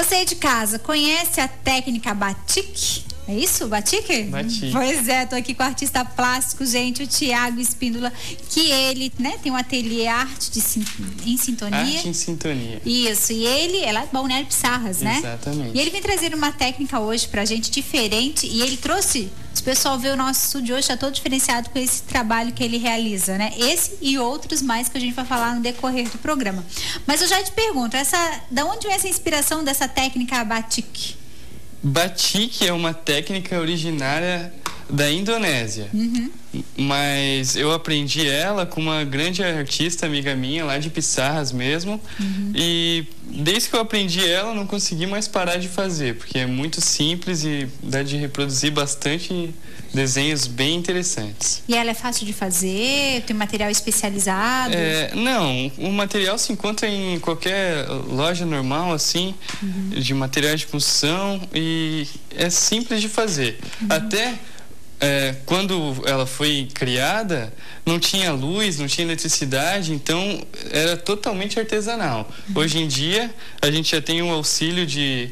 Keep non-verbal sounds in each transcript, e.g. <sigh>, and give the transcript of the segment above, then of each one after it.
Você aí de casa conhece a técnica batik? É isso, Batique? Batique. Pois é, tô aqui com o artista plástico, gente, o Tiago Espíndola, que ele, né, tem um ateliê arte de, em sintonia. Arte em sintonia. Isso, e ele é lá de Balneário Pissarras, né? Exatamente. E ele vem trazer uma técnica hoje pra gente diferente e ele trouxe, o pessoal vê o nosso estúdio hoje, tá todo diferenciado com esse trabalho que ele realiza, né? Esse e outros mais que a gente vai falar no decorrer do programa. Mas eu já te pergunto, essa, da onde vem essa inspiração dessa técnica batik? Batik é uma técnica originária da Indonésia. Uhum. Mas eu aprendi ela com uma grande artista amiga minha, lá de Pissarras mesmo. Uhum. E desde que eu aprendi ela, não consegui mais parar de fazer, porque é muito simples e dá de reproduzir bastante desenhos bem interessantes. E ela é fácil de fazer? Tem material especializado? É, não, o material se encontra em qualquer loja normal, assim, uhum. de material de construção e é simples de fazer. Uhum. Até é, quando ela foi criada, não tinha luz, não tinha eletricidade, então era totalmente artesanal. Uhum. Hoje em dia, a gente já tem o auxílio de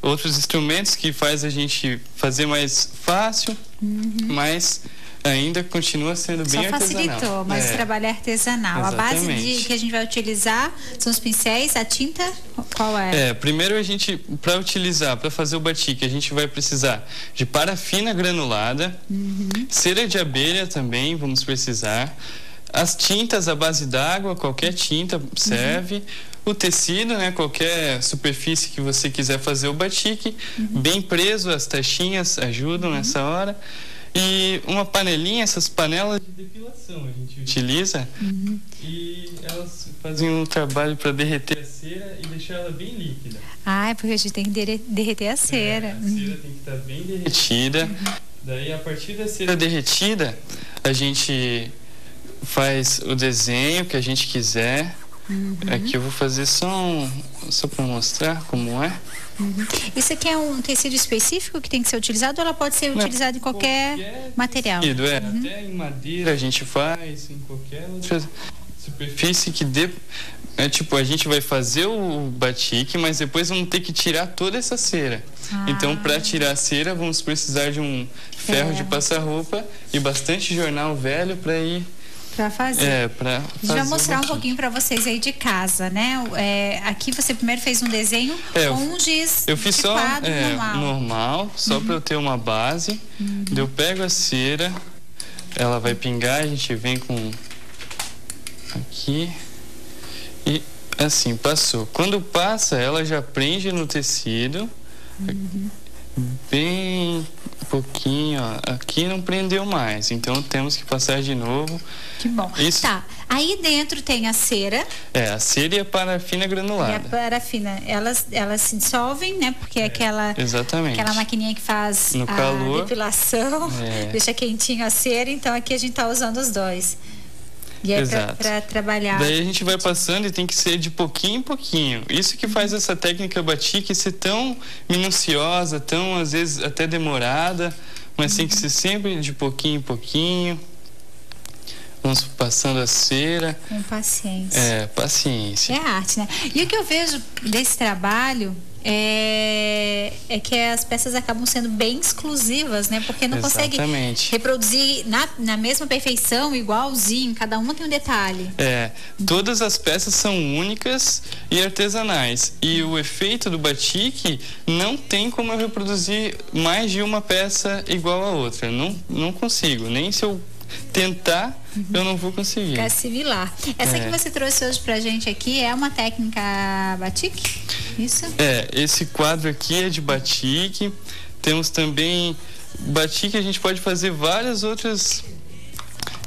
outros instrumentos que faz a gente fazer mais fácil, uhum. mas ainda continua sendo bem Só facilitou, artesanal. mas é. o trabalho é artesanal. Exatamente. A base de, que a gente vai utilizar são os pincéis, a tinta, qual é? É, primeiro a gente, para utilizar, para fazer o batik, a gente vai precisar de parafina granulada, uhum. cera de abelha também, vamos precisar, as tintas à base d'água, qualquer tinta serve, uhum. o tecido, né, qualquer superfície que você quiser fazer o batik, uhum. bem preso, as taxinhas ajudam nessa hora. E uma panelinha, essas panelas de depilação a gente utiliza uhum. e elas fazem um trabalho para derreter a cera e deixar ela bem líquida. Ah, é porque a gente tem que derreter a cera. É, a cera tem que estar bem derretida. Uhum. Daí, a partir da cera derretida, a gente faz o desenho que a gente quiser. Uhum. Aqui eu vou fazer só, um, só para mostrar como é. Uhum. Isso aqui é um tecido específico que tem que ser utilizado ou ela pode ser utilizada em qualquer, qualquer material? Tecido, é. Uhum. Até em madeira a gente faz, em qualquer outra superfície que dê. É, tipo, a gente vai fazer o batik, mas depois vamos ter que tirar toda essa cera. Ah. Então, para tirar a cera, vamos precisar de um ferro, ferro. de passar roupa e bastante jornal velho para ir para fazer. É, para A gente vai mostrar um pouquinho para vocês aí de casa, né? É, aqui você primeiro fez um desenho é, com um giz Eu fiz só é, normal. normal, só uhum. para eu ter uma base. Uhum. Eu pego a cera, ela vai pingar, a gente vem com aqui e assim, passou. Quando passa, ela já prende no tecido. Uhum. Bem pouquinho, ó. aqui não prendeu mais, então temos que passar de novo. Que bom. Isso. Tá, aí dentro tem a cera. É, a cera e a parafina granulada. E a parafina, elas, elas se dissolvem, né? Porque é, aquela, exatamente. aquela maquininha que faz no a calor, depilação, é. <laughs> deixa quentinho a cera, então aqui a gente tá usando os dois. E é para trabalhar. Daí a gente vai passando e tem que ser de pouquinho em pouquinho. Isso que faz essa técnica batik ser tão minuciosa, tão às vezes até demorada, mas uhum. tem que ser sempre de pouquinho em pouquinho. Vamos passando a cera. Com paciência. É, paciência. É arte, né? E o que eu vejo desse trabalho é, é que as peças acabam sendo bem exclusivas, né? Porque não Exatamente. consegue reproduzir na, na mesma perfeição, igualzinho, cada uma tem um detalhe. É, todas as peças são únicas e artesanais. E o efeito do batik não tem como eu reproduzir mais de uma peça igual a outra. Não, não consigo, nem se eu tentar, uhum. eu não vou conseguir. Ficar similar. Essa é. que você trouxe hoje pra gente aqui é uma técnica batik? Isso? É, esse quadro aqui é de batik. Temos também batik, a gente pode fazer várias outras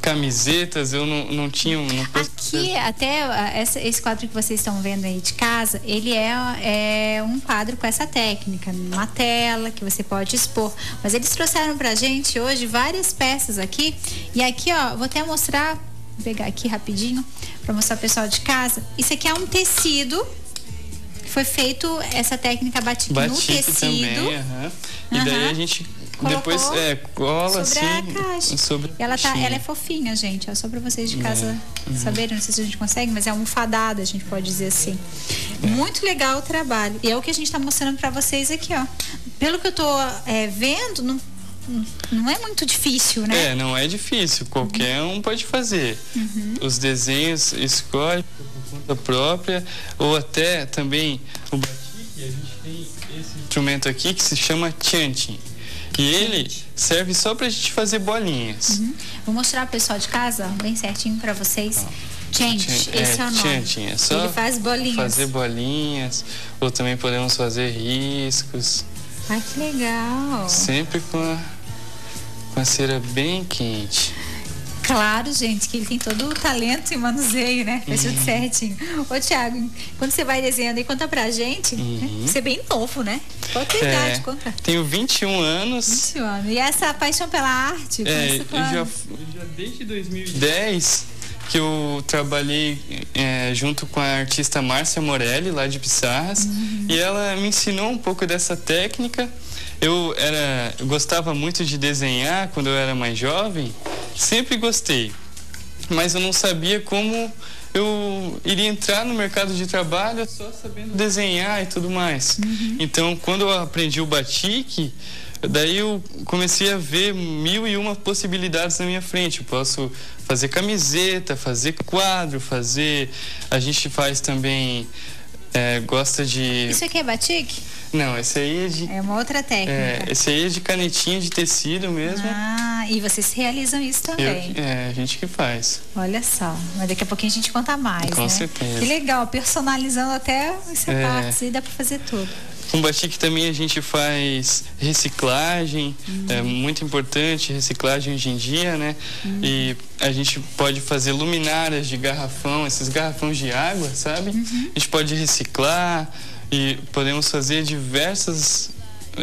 camisetas, eu não, não tinha. Não Aqui, até essa, esse quadro que vocês estão vendo aí de casa, ele é, é um quadro com essa técnica, numa tela que você pode expor. Mas eles trouxeram pra gente hoje várias peças aqui. E aqui, ó, vou até mostrar, vou pegar aqui rapidinho, para mostrar pro pessoal de casa. Isso aqui é um tecido foi feito essa técnica batik, batik no tecido. Também, uhum. E uhum. daí a gente depois é, cola sobre assim. A caixa. Sobre ela, tá, ela é fofinha, gente. É só para vocês de casa é. saberem. Não sei se a gente consegue, mas é almofadada, a gente pode dizer assim. Muito legal o trabalho. E é o que a gente está mostrando para vocês aqui, ó. Pelo que eu estou é, vendo, não, não é muito difícil, né? É, não é difícil. Qualquer um pode fazer. Uhum. Os desenhos escolhe conta própria, ou até também o a gente tem esse instrumento aqui que se chama chanting. E ele serve só pra gente fazer bolinhas. Uhum. Vou mostrar pro pessoal de casa, bem certinho para vocês. Change, esse é, é o nome. Chanting, é só ele faz bolinhas. fazer bolinhas, ou também podemos fazer riscos. Ai, que legal. Sempre com a, com a cera bem quente. Claro, gente, que ele tem todo o talento e manuseio, né? Faz tudo uhum. certinho. Ô, Thiago, quando você vai desenhando aí, conta pra gente. Né? Uhum. Você é bem novo, né? Qual a tua é, idade? Conta. Tenho 21 anos. 21 anos. E essa paixão pela arte? É, eu já, eu já desde 2010 que eu trabalhei é, junto com a artista Márcia Morelli, lá de Pissarras, uhum. e ela me ensinou um pouco dessa técnica. Eu, era, eu gostava muito de desenhar quando eu era mais jovem, sempre gostei, mas eu não sabia como eu iria entrar no mercado de trabalho só sabendo desenhar e tudo mais. Uhum. Então, quando eu aprendi o batik, daí eu comecei a ver mil e uma possibilidades na minha frente. Eu posso fazer camiseta, fazer quadro, fazer. A gente faz também. É, gosta de. Isso aqui é batik? Não, esse aí é de. É uma outra técnica. É, esse aí é de canetinha de tecido mesmo. Ah, e vocês realizam isso também? Eu, é, a gente que faz. Olha só, mas daqui a pouquinho a gente conta mais. Com né? certeza. Que legal, personalizando até essa é. parte, dá para fazer tudo. Com batik também a gente faz reciclagem, uhum. é muito importante reciclagem hoje em dia, né? Uhum. E a gente pode fazer luminárias de garrafão, esses garrafões de água, sabe? Uhum. A gente pode reciclar e podemos fazer diversas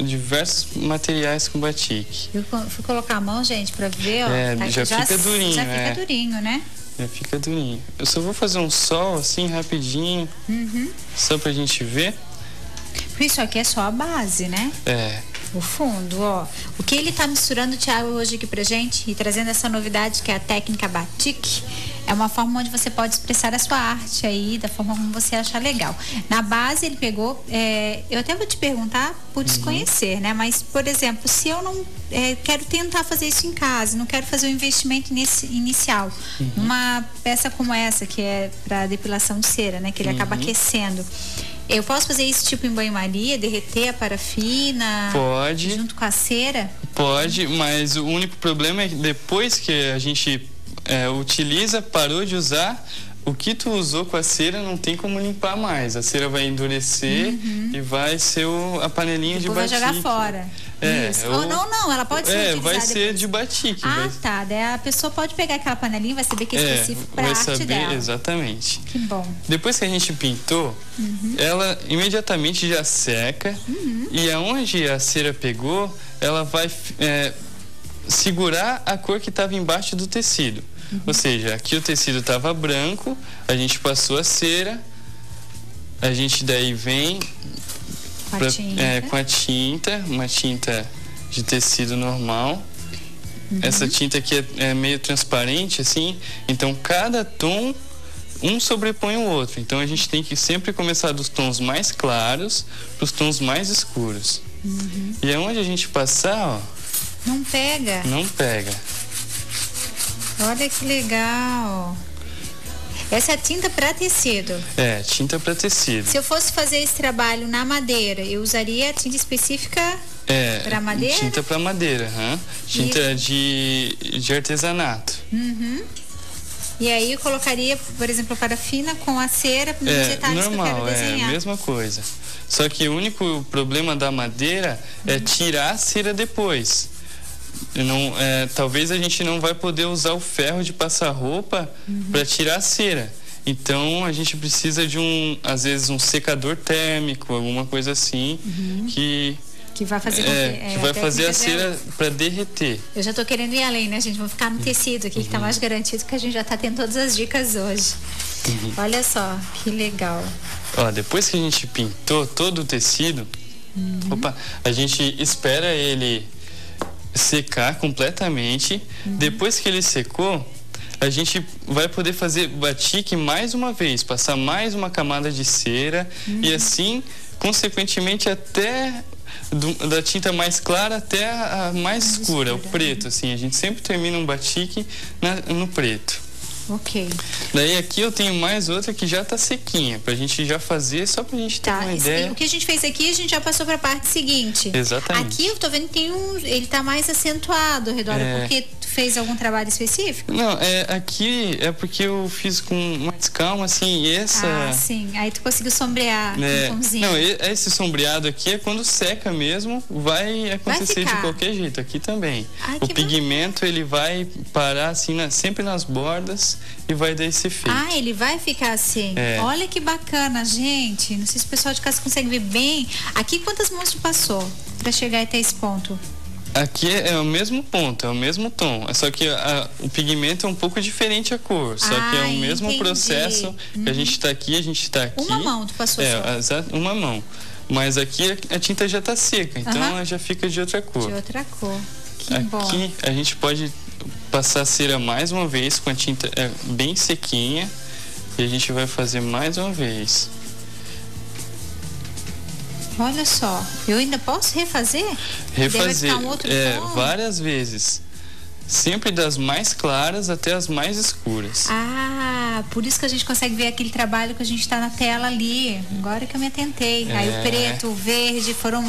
diversos materiais com batik. Eu fui colocar a mão, gente, para ver, ó. É, tá já, já, fica durinho, Já fica é. durinho, né? Já fica durinho. Eu só vou fazer um sol assim rapidinho, uhum. só pra gente ver. Isso aqui é só a base, né? É. O fundo, ó. O que ele está misturando, Thiago, hoje aqui pra gente e trazendo essa novidade que é a técnica batik, é uma forma onde você pode expressar a sua arte aí da forma como você achar legal. Na base ele pegou, é, eu até vou te perguntar por uhum. desconhecer, uhum. né? Mas, por exemplo, se eu não é, quero tentar fazer isso em casa, não quero fazer um investimento nesse, inicial, uhum. uma peça como essa que é para depilação de cera, né? Que ele uhum. acaba aquecendo. Eu posso fazer isso tipo em banho-maria, derreter a parafina? Pode. Junto com a cera? Pode, mas o único problema é que depois que a gente é, utiliza, parou de usar, o que tu usou com a cera não tem como limpar mais. A cera vai endurecer uhum. e vai ser o, a panelinha Depois de batik. vai jogar fora. É, Isso. Ou não, não, ela pode ser É, vai ser depois. de batik. Ah, vai... tá. Daí a pessoa pode pegar aquela panelinha e vai saber que é, é específico para arte saber, dela. Exatamente. Que bom. Depois que a gente pintou, uhum. ela imediatamente já seca uhum. e aonde a cera pegou, ela vai é, segurar a cor que estava embaixo do tecido. Uhum. Ou seja, aqui o tecido estava branco, a gente passou a cera, a gente daí vem com a, pra, tinta. É, com a tinta, uma tinta de tecido normal. Uhum. Essa tinta aqui é, é meio transparente, assim, então cada tom um sobrepõe o outro. Então a gente tem que sempre começar dos tons mais claros para os tons mais escuros. Uhum. E aonde a gente passar, ó. Não pega. Não pega. Olha que legal. Essa é tinta para tecido. É, tinta para tecido. Se eu fosse fazer esse trabalho na madeira, eu usaria tinta específica é, para madeira? Tinta para madeira, hein? tinta de, de artesanato. Uhum. E aí eu colocaria, por exemplo, a parafina com a cera nos é, detalhes normal, que eu quero desenhar. É, a mesma coisa. Só que o único problema da madeira é uhum. tirar a cera depois. Não, é, talvez a gente não vai poder usar o ferro de passar roupa uhum. para tirar a cera. Então a gente precisa de um, às vezes, um secador térmico, alguma coisa assim, uhum. que que vai fazer é, que, é, vai fazer a cera para derreter. Eu já estou querendo ir além, né, gente? Vamos ficar no tecido aqui, tá uhum. que está mais garantido, que a gente já está tendo todas as dicas hoje. Uhum. Olha só, que legal. Ó, depois que a gente pintou todo o tecido, uhum. opa, a gente espera ele secar completamente. Uhum. Depois que ele secou, a gente vai poder fazer batique mais uma vez, passar mais uma camada de cera uhum. e assim, consequentemente, até do, da tinta mais clara até a mais, mais escura, escura, o preto, assim. A gente sempre termina um batique na, no preto. Ok. Daí aqui eu tenho mais outra que já está sequinha, para a gente já fazer, só para a gente ter tá, uma ideia. O que a gente fez aqui, a gente já passou para a parte seguinte. Exatamente. Aqui eu estou vendo que tem um, ele está mais acentuado ao redor, é... porque fez algum trabalho específico? Não, é, aqui é porque eu fiz com mais calma, assim, e essa... Ah, sim. Aí tu conseguiu sombrear é, um Não, esse sombreado aqui é quando seca mesmo, vai acontecer vai de qualquer jeito. Aqui também. Ai, o pigmento, ele vai parar, assim, na, sempre nas bordas e vai dar esse efeito. Ah, ele vai ficar assim. É. Olha que bacana, gente. Não sei se o pessoal de casa consegue ver bem. Aqui quantas mãos tu passou para chegar até esse ponto? Aqui é o mesmo ponto, é o mesmo tom. É só que a, o pigmento é um pouco diferente a cor. Só ah, que é o mesmo entendi. processo uhum. que a gente está aqui, a gente está aqui. Uma mão tu passou é, só. uma mão. Mas aqui a, a tinta já está seca, então uhum. ela já fica de outra cor. De outra cor. Que aqui bom. a gente pode passar a cera mais uma vez com a tinta é, bem sequinha. E a gente vai fazer mais uma vez. Olha só, eu ainda posso refazer? Refazer, um é, várias vezes. Sempre das mais claras até as mais escuras. Ah, por isso que a gente consegue ver aquele trabalho que a gente está na tela ali. Agora que eu me atentei. É... Aí o preto, o verde foram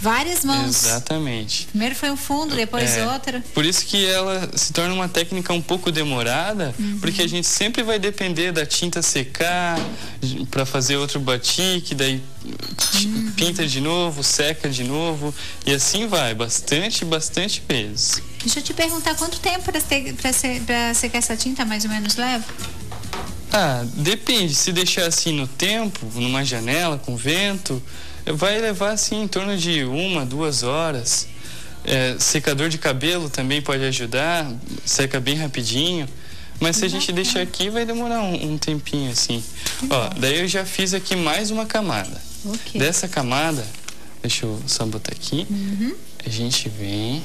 Várias mãos. Exatamente. Primeiro foi um fundo, depois é, outra. Por isso que ela se torna uma técnica um pouco demorada, uhum. porque a gente sempre vai depender da tinta secar para fazer outro batique, daí uhum. pinta de novo, seca de novo e assim vai, bastante, bastante vezes. Deixa eu te perguntar quanto tempo para secar essa tinta mais ou menos leva? Ah, depende. Se deixar assim no tempo, numa janela com vento, vai levar assim em torno de uma, duas horas. É, secador de cabelo também pode ajudar, seca bem rapidinho. Mas se a gente deixar aqui, vai demorar um, um tempinho assim. Ó, daí eu já fiz aqui mais uma camada. Okay. Dessa camada, deixa eu só botar aqui. Uhum. A gente vem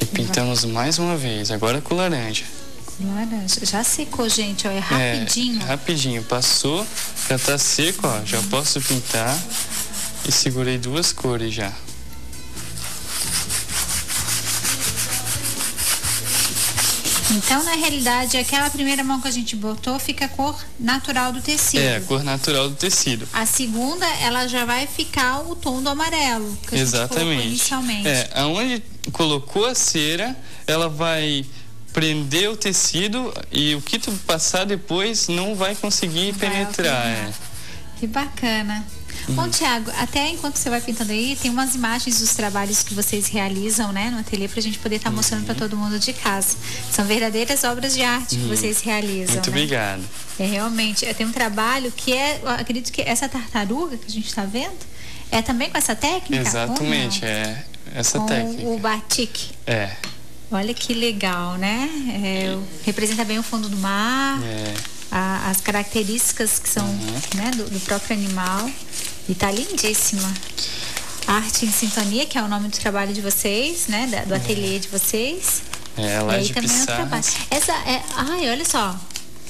e pintamos mais uma vez, agora com laranja. Laranja. Já secou, gente, ó, é rapidinho. É, rapidinho. Passou, já tá seco, ó. Já posso pintar. E segurei duas cores já. Então, na realidade, aquela primeira mão que a gente botou fica a cor natural do tecido. É, a cor natural do tecido. A segunda, ela já vai ficar o tom do amarelo que a Exatamente. gente inicialmente. É, aonde colocou a cera, ela vai prender o tecido e o que tu passar depois não vai conseguir vai penetrar. É. Que bacana. Uhum. Bom, Tiago, até enquanto você vai pintando aí, tem umas imagens dos trabalhos que vocês realizam, né, no ateliê, para a gente poder estar tá mostrando para uhum. todo mundo de casa. São verdadeiras obras de arte uhum. que vocês realizam. Muito né? obrigado. É realmente, tem um trabalho que é, acredito que essa tartaruga que a gente está vendo, é também com essa técnica? Exatamente, é essa com técnica. O batik. É. Olha que legal, né? É, representa bem o fundo do mar, é. a, as características que são uhum. né, do, do, próprio animal. E tá lindíssima. Arte em Sintonia, que é o nome do trabalho de vocês, né? do ateliê de vocês. É, lá e aí de também é trabalho. Essa é. Ai, olha só.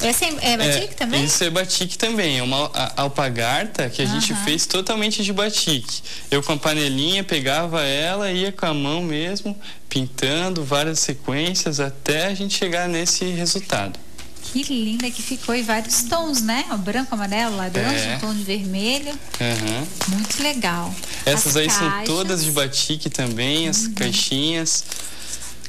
Essa é, é batique é, também? Isso é batique também. É uma alpagarta que a uhum. gente fez totalmente de batique. Eu com a panelinha pegava ela, ia com a mão mesmo, pintando várias sequências até a gente chegar nesse resultado. Que linda que ficou e vários tons, né? O branco, amarelo, laranja, é. um tom de vermelho. Uhum. Muito legal. Essas as aí caixas. são todas de batique também, as uhum. caixinhas.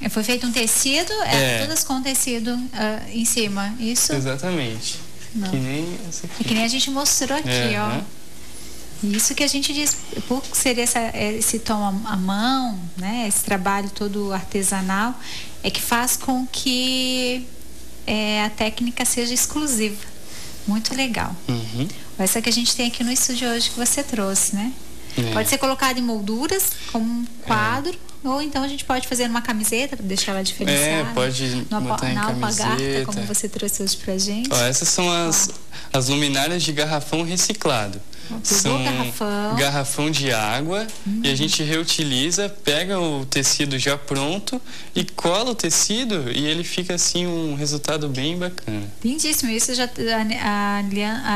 É, foi feito um tecido, é, é. todas com tecido uh, em cima, isso? Exatamente. Não. Que nem essa aqui. É que nem a gente mostrou aqui, é, ó. Né? Isso que a gente diz, por ser essa, esse tom à mão, né, esse trabalho todo artesanal, é que faz com que é, a técnica seja exclusiva. Muito legal. Uhum. Essa que a gente tem aqui no estúdio hoje que você trouxe, né? É. Pode ser colocado em molduras, como um quadro, é. Ou então a gente pode fazer numa camiseta para deixar ela diferenciada. É, pode no, botar na alpagarta, como você trouxe hoje pra gente. Ó, essas são as, as luminárias de garrafão reciclado. São garrafão. garrafão de água hum. e a gente reutiliza, pega o tecido já pronto e cola o tecido e ele fica assim um resultado bem bacana. Lindíssimo, isso já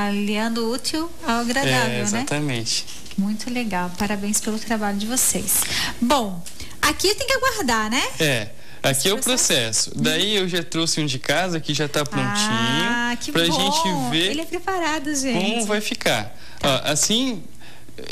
aliando útil ao agradável, é, né? Exatamente. Né? Muito legal, parabéns pelo trabalho de vocês. Bom, aqui tem que aguardar, né? É. Aqui é o processo. Daí eu já trouxe um de casa que já está prontinho. Ah, que pra bom. gente ver. Ele é preparado, gente. Como vai ficar. Ó, assim,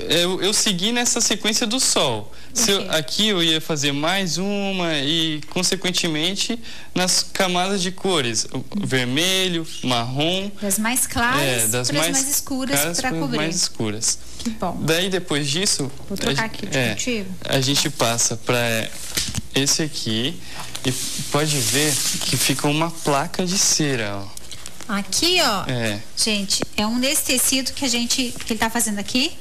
eu, eu segui nessa sequência do sol. Se eu, aqui eu ia fazer mais uma e, consequentemente, nas camadas de cores, vermelho, marrom. Das mais claras é, das mais, mais escuras para cobrir. mais escuras. Que bom. Daí depois disso, Vou trocar a, aqui é, a gente passa para esse aqui e pode ver que fica uma placa de cera, ó. Aqui, ó. É. Gente, é um desse tecido que a gente que ele tá fazendo aqui.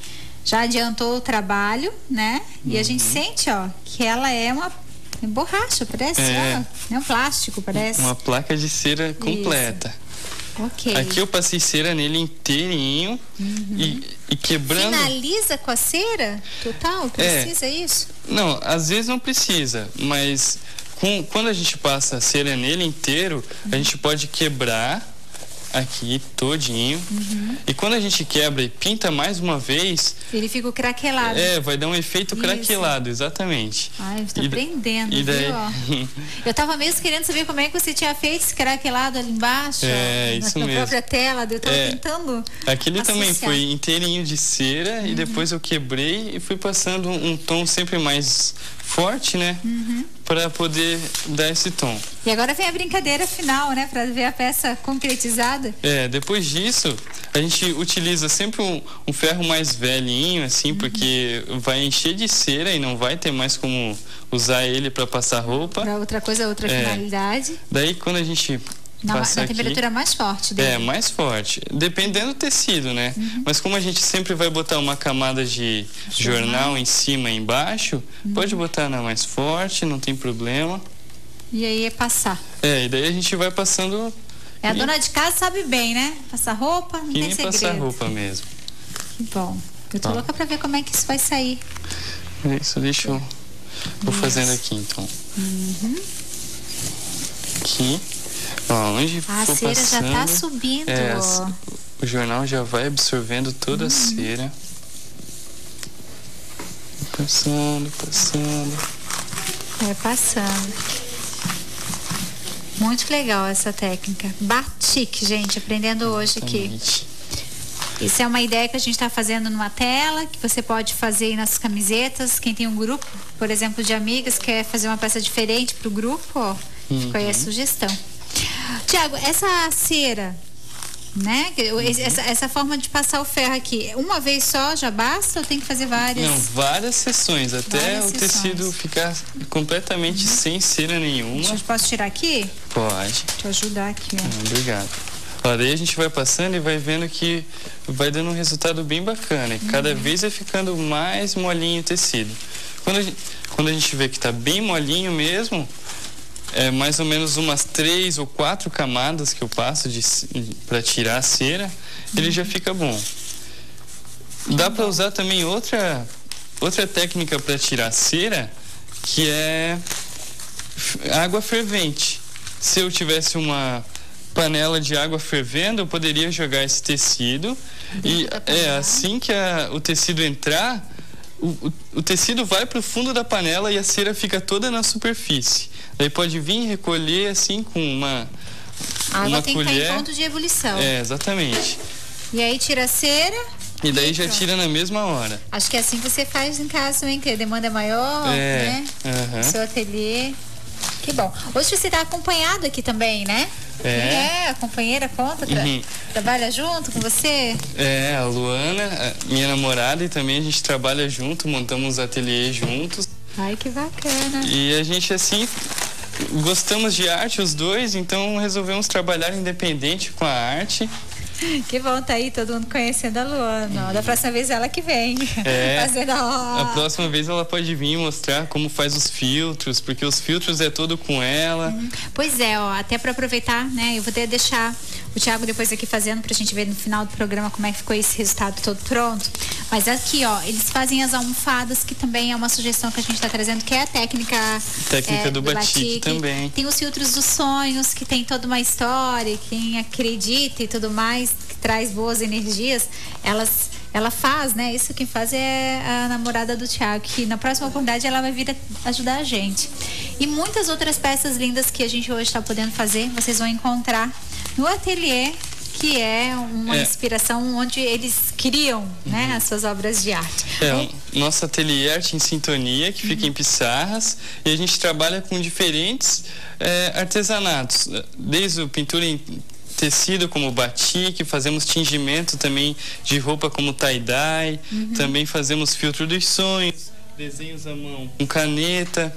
Já adiantou o trabalho, né? E a gente uhum. sente, ó, que ela é uma borracha, parece, é. ó, é um plástico, parece. Uma placa de cera completa. Isso. Ok. Aqui eu passei cera nele inteirinho uhum. e, e, quebrando. Finaliza com a cera total? É. Precisa é. isso? Não, às vezes não precisa, mas com, quando a gente passa a cera nele inteiro, uhum. a gente pode quebrar aqui todinho. Uhum. E quando a gente quebra e pinta mais uma vez. Ele fica craquelado. É, vai dar um efeito Isso. craquelado, exatamente. Ai, você tá aprendendo, e daí... viu? <laughs> eu tava mesmo querendo saber como é que você tinha feito esse craquelado ali embaixo. É, isso na, mesmo. Na própria tela, eu tava é, tentando. Aquele associar. também foi inteirinho de cera uhum. e depois eu quebrei e fui passando um tom sempre mais forte, né? Uhum. Para poder dar esse tom. E agora vem a brincadeira final, né? Para ver a peça concretizada. É, depois disso, a gente utiliza sempre um, um ferro mais velhinho, assim, uhum. porque vai encher de cera e não vai ter mais como usar ele para passar roupa. Para outra coisa, outra é. finalidade. Daí, quando a gente na, na temperatura aqui, mais forte dele. É, mais forte. Dependendo do tecido, né? Uhum. Mas como a gente sempre vai botar uma camada de jornal, jornal em cima e embaixo, uhum. pode botar na mais forte, não tem problema. E aí é passar. É, e daí a gente vai passando. É, a dona de casa sabe bem, né? Passar roupa, não que tem segredo. passar roupa mesmo. Que bom. Eu tô tá. louca pra ver como é que isso vai sair. É isso, deixa eu. Vou fazendo aqui então. Uhum. Aqui. Ó, onde a cera passando, já tá subindo. É, o jornal já vai absorvendo toda a uhum. cera. Passando, passando. É, passando. Muito legal essa técnica. Batik, gente, aprendendo hoje aqui. Isso é uma ideia que a gente está fazendo numa tela, que você pode fazer aí nas camisetas. Quem tem um grupo, por exemplo, de amigas, quer fazer uma peça diferente para o grupo, ó, uhum. ficou aí a sugestão. Tiago, essa cera, né? Essa, essa, forma de passar o ferro aqui, uma vez só já basta ou tem que fazer várias? Não, várias sessões, até várias o sessões. tecido ficar completamente uhum. sem cera nenhuma. Eu posso tirar aqui? Pode. Te ajudar aqui, ó. Ah, obrigado. Ó, daí a gente vai passando e vai vendo que vai dando um resultado bem bacana. E cada uhum. vez vai ficando mais molinho o tecido. Quando a gente, quando a gente vê que está bem molinho mesmo, é mais ou menos umas três ou quatro camadas que eu passo para tirar a cera, ele já fica bom. Dá para usar também outra, outra técnica para tirar cera, que é água fervente. Se eu tivesse uma panela de água fervendo, eu poderia jogar esse tecido e é assim que a, o tecido entrar, o, o, o tecido vai para o fundo da panela e a cera fica toda na superfície. Daí pode vir recolher assim com uma a água uma tem colher. que estar em ponto de ebulição. É, exatamente. E aí tira a cera. E daí e já tira na mesma hora. Acho que é assim que você faz em casa também, que a demanda é maior, é, né? Uhum. Seu ateliê. Que bom. Hoje você está acompanhado aqui também, né? É. é, a companheira conta, tra uhum. trabalha junto com você? É, a Luana, minha namorada, e também a gente trabalha junto, montamos ateliê juntos. Ai, que bacana. E a gente, assim, gostamos de arte os dois, então resolvemos trabalhar independente com a arte. <laughs> Que bom, tá aí todo mundo conhecendo a Luana. Da próxima vez ela que vem. <laughs> É, fazendo a... a próxima vez ela pode vir mostrar como faz os filtros, porque os filtros é todo com ela. Uhum. Pois é, ó, até para aproveitar, né? Eu vou até deixar o Thiago depois aqui fazendo pra gente ver no final do programa como é que ficou esse resultado todo pronto. Mas aqui, ó, eles fazem as almofadas, que também é uma sugestão que a gente está trazendo, que é a técnica. Técnica é, do, do batik, batik também. Tem os filtros dos sonhos, que tem toda uma história, quem acredita e tudo mais, que traz boas energias, elas ela faz, né? Isso quem faz é a namorada do Thiago, que na próxima oportunidade ela vai vir ajudar a gente. E muitas outras peças lindas que a gente hoje está podendo fazer, vocês vão encontrar no ateliê que é uma é. inspiração onde eles criam uhum. né, as suas obras de arte. É, o nosso ateliê Arte em Sintonia, que fica uhum. em Pissarras, e a gente trabalha com diferentes é, artesanatos, desde o pintura em tecido como batik, fazemos tingimento também de roupa como tie-dye, uhum. também fazemos filtro dos sonhos, desenhos à mão com caneta.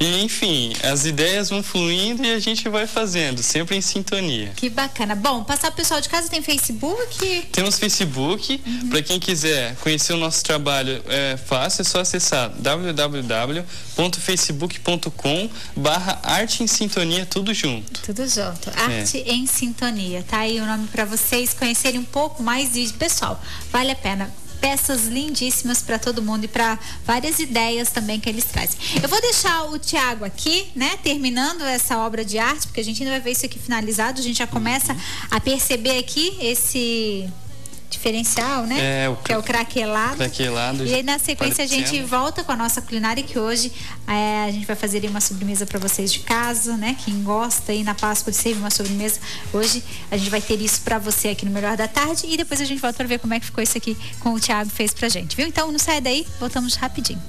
E, enfim, as ideias vão fluindo e a gente vai fazendo, sempre em sintonia. Que bacana. Bom, passar o pessoal de casa tem Facebook? Temos Facebook. Uhum. Para quem quiser conhecer o nosso trabalho, é fácil, é só acessar www.facebook.com barra Arte em Sintonia, tudo junto. Tudo junto. É. Arte é. em Sintonia. Tá aí o nome para vocês conhecerem um pouco mais de pessoal. Vale a pena peças lindíssimas para todo mundo e para várias ideias também que eles trazem. Eu vou deixar o Tiago aqui, né, terminando essa obra de arte, porque a gente ainda vai ver isso aqui finalizado, a gente já começa a perceber aqui esse diferencial, né? É, o que é o craquelado. craquelado e aí na sequência a gente volta com a nossa culinária que hoje é, a gente vai fazer uma sobremesa para vocês de casa, né? Quem gosta aí na Páscoa de servir uma sobremesa, hoje a gente vai ter isso para você aqui no Melhor da Tarde e depois a gente volta para ver como é que ficou isso aqui com o Thiago fez pra gente, viu? Então não sai daí, voltamos rapidinho.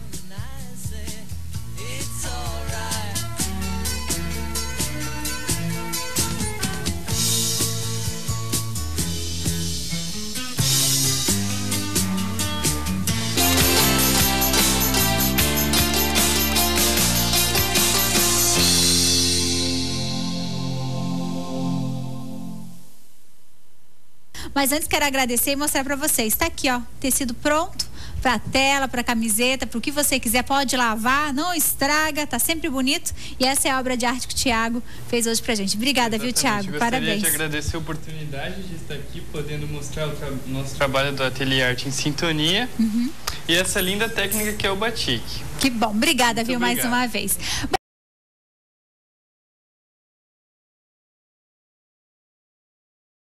Mas antes quero agradecer e mostrar para vocês. Está aqui, ó, tecido pronto para tela, para camiseta, para o que você quiser, pode lavar, não estraga, tá sempre bonito. E essa é a obra de arte que o Tiago fez hoje pra gente. Obrigada, Exatamente. viu, Tiago? Parabéns. Eu agradecer a oportunidade de estar aqui, podendo mostrar o tra nosso trabalho do Ateliê Arte em Sintonia. Uhum. E essa linda técnica que é o batik. Que bom. Obrigada, Muito viu, obrigado. mais uma vez.